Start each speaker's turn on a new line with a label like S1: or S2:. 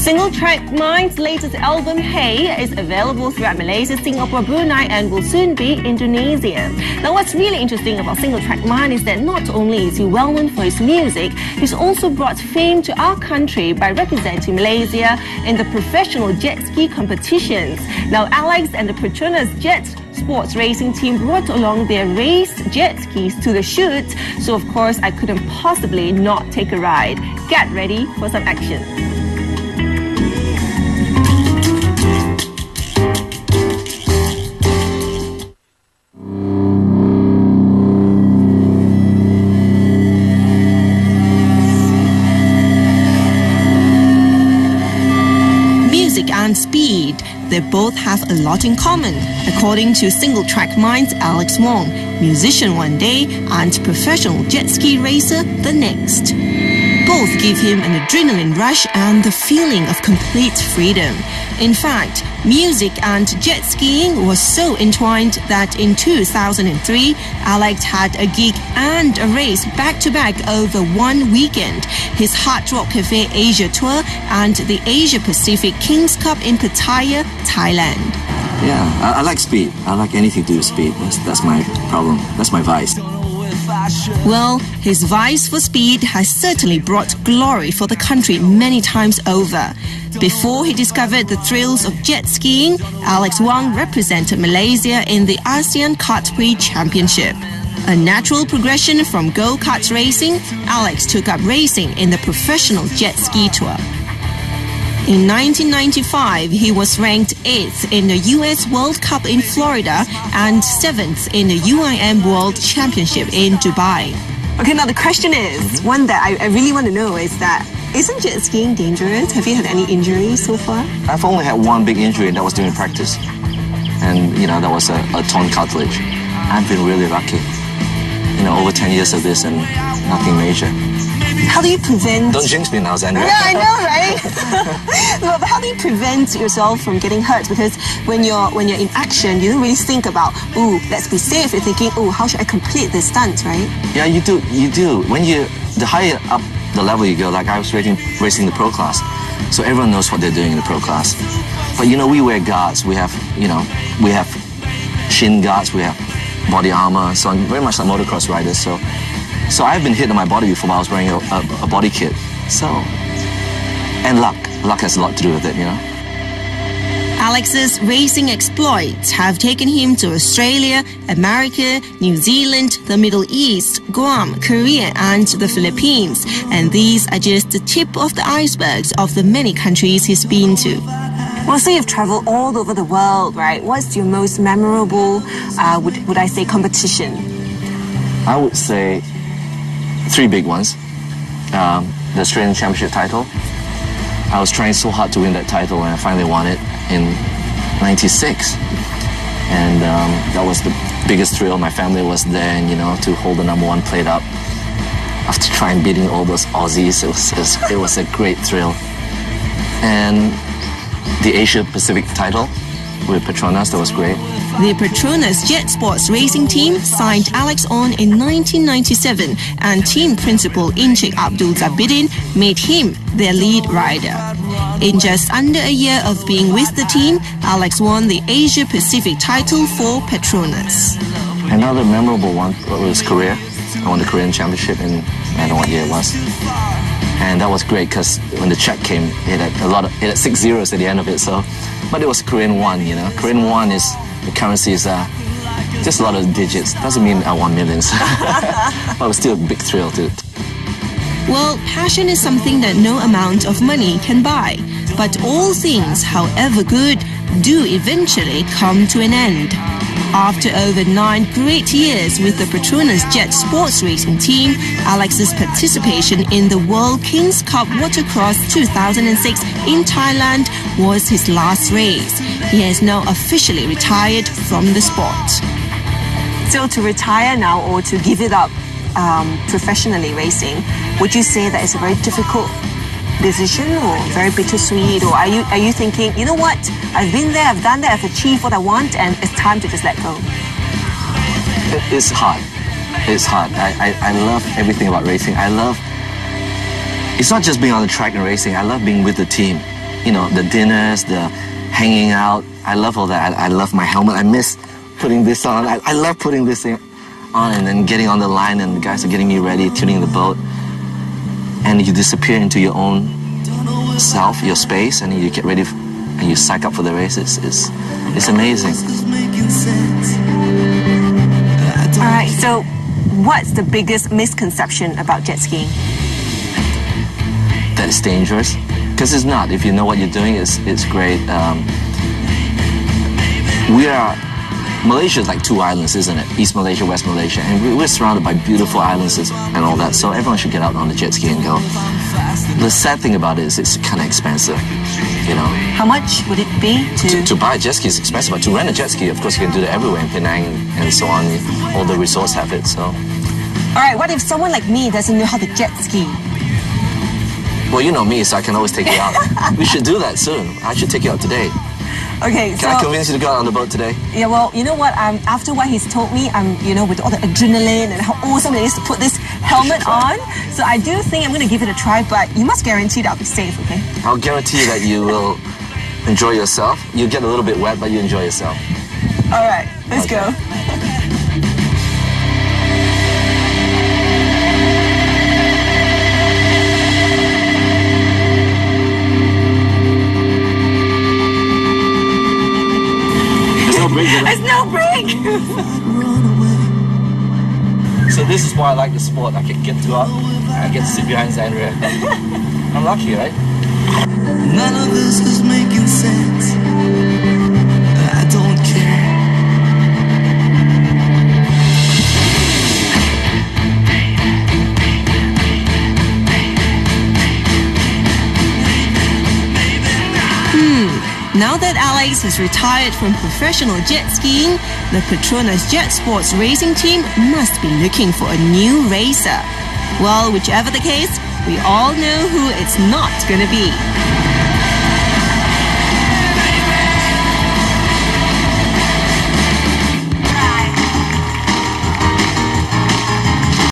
S1: Single track Mind's latest album, Hey, is available throughout Malaysia, Singapore, Brunei, and will soon be Indonesia. Now, what's really interesting about Single Track Mind is that not only is he well known for his music, he's also brought fame to our country by representing Malaysia in the professional jet ski competitions. Now, Alex and the Petronas Jet sports racing team brought along their race jet skis to the shoot, so of course I couldn't possibly not take a ride. Get ready for some action.
S2: They both have a lot in common, according to Single Track Minds Alex Wong, musician one day and professional jet ski racer the next. Both give him an adrenaline rush and the feeling of complete freedom. In fact, music and jet skiing was so entwined that in 2003, Alex had a gig and a race back to back over one weekend. His Hard Rock Cafe Asia tour and the Asia Pacific Kings Cup in Pattaya, Thailand.
S3: Yeah, I, I like speed. I like anything to do with speed. That's, that's my problem. That's my vice.
S2: Well, his vice for speed has certainly brought glory for the country many times over. Before he discovered the thrills of jet skiing, Alex Wong represented Malaysia in the ASEAN Kartpui Championship. A natural progression from go-kart racing, Alex took up racing in the professional jet ski tour. In 1995, he was ranked 8th in the US World Cup in Florida and 7th in the UIM World Championship in Dubai.
S1: Okay, now the question is mm-hmm. one that I, I really want to know is that isn't jet skiing dangerous? Have you had any injuries so far?
S3: I've only had one big injury, and that was during practice. And, you know, that was a, a torn cartilage. I've been really lucky. You know, over 10 years of this and nothing major.
S1: How do you prevent...
S3: Don't jinx me now, Xander.
S1: Yeah, I know, right? but how do you prevent yourself from getting hurt? Because when you're when you're in action, you don't really think about, ooh, let's be safe. You're thinking, ooh, how should I complete this stunt, right?
S3: Yeah, you do. You do. When you, the higher up the level you go, like I was racing, racing the pro class, so everyone knows what they're doing in the pro class. But you know, we wear guards. We have, you know, we have shin guards. We have body armor. So I'm very much like motocross riders. So so I've been hit on my body before while I was wearing a, a, a body kit. So, and luck. Luck has a lot to do with it, you know.
S2: Alex's racing exploits have taken him to Australia, America, New Zealand, the Middle East, Guam, Korea, and the Philippines. And these are just the tip of the icebergs of the many countries he's been to.
S1: Well, so you've traveled all over the world, right? What's your most memorable, uh, would, would I say, competition?
S3: I would say three big ones. Um, the Australian Championship title. I was trying so hard to win that title, and I finally won it in '96. And um, that was the biggest thrill. My family was there, and you know, to hold the number one plate up after trying beating all those Aussies, it was, it was, it was a great thrill. And the Asia Pacific title with Petronas, that was great.
S2: The Petronas Jet Sports Racing Team signed Alex on in 1997 and team principal Encik Abdul Zabidin made him their lead rider. In just under a year of being with the team, Alex won the Asia Pacific title for Petronas.
S3: Another memorable one was Korea. I won the Korean Championship in, I don't know what year it was. And that was great because when the check came, it had a lot of, it had six zeros at the end of it. So, but it was Korean won, you know. Korean won is the currency is uh, just a lot of digits. Doesn't mean I want millions, but it was still a big thrill to.
S2: Well, passion is something that no amount of money can buy. But all things, however good, do eventually come to an end. After over nine great years with the Petronas Jet Sports Racing Team, Alex's participation in the World Kings Cup Watercross 2006 in Thailand was his last race. He has now officially retired from the sport.
S1: So to retire now or to give it up um, professionally racing, would you say that it's a very difficult decision or very bittersweet or are you are you thinking you know what I've been there I've done that I've achieved what I want and it's time to just let go
S3: it's hard it's hard I, I, I love everything about racing I love it's not just being on the track and racing I love being with the team you know, the dinners, the hanging out. I love all that. I, I love my helmet. I miss putting this on. I, I love putting this thing on and then getting on the line and the guys are getting me ready, tuning the boat. And you disappear into your own self, your space, and you get ready and you psych up for the race. It's, it's, it's amazing.
S1: All right, so what's the biggest misconception about jet skiing?
S3: That it's dangerous. Because it's not. If you know what you're doing, it's, it's great. Um, we are Malaysia is like two islands, isn't it? East Malaysia, West Malaysia, and we- we're surrounded by beautiful islands and all that. So everyone should get out on the jet ski and go. The sad thing about it is it's kind of expensive, you know.
S1: How much would it be
S3: To,
S1: to?
S3: to buy a jet ski is expensive, but to rent a jet ski, of course, you can do that everywhere in Penang and so on. All the resorts have it. So,
S1: All right, what if someone like me doesn't know how to jet ski?
S3: well, you know me, so I can always take you out. we should do that soon. I should take you out today.
S1: Okay,
S3: Can I
S1: so
S3: convince you to go out on the boat today?
S1: yeah, well, you know what? Um, after what he's told me, I'm you know with all the adrenaline and how awesome it is to put this helmet on. So I do think I'm going to give it a try, but you must guarantee that I'll be safe. Okay?
S3: I'll guarantee you that you will enjoy yourself. You get a little bit wet, but you enjoy yourself.
S1: All right, let's
S3: Okay.
S1: go.
S3: This is why I like the sport. I can get to up, I get to sit behind Xandria. I'm lucky, right?
S4: None of this is making sense.
S2: Now that Alex has retired from professional jet skiing, the Petronas Jet Sports racing team must be looking for a new racer. Well, whichever the case, we all know who it's not going to be.